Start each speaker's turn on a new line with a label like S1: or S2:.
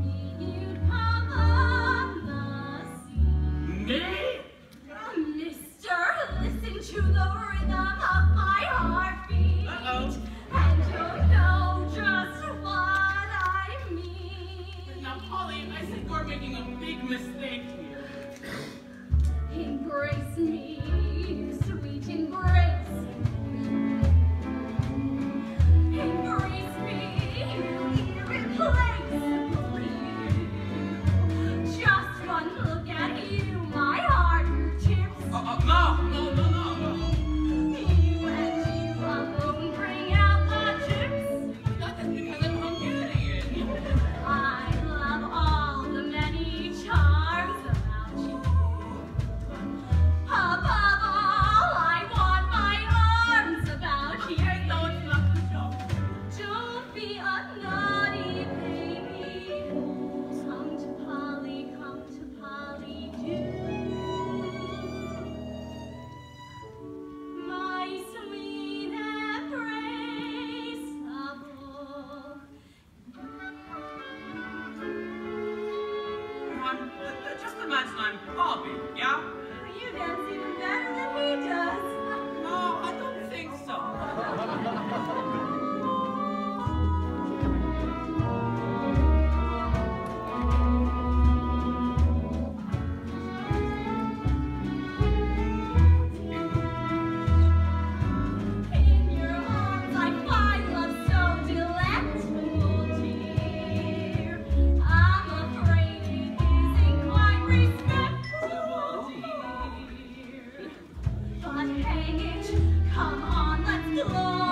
S1: me. You'd come mister, listen to the rhythm of my heartbeat. And you'll know just what I mean. Now,
S2: I think we're making a big mistake much I'm Bobby, yeah?
S1: Well, you dance even better than he does.
S2: No, I don't think so.
S1: hang it. Come on, let's glow.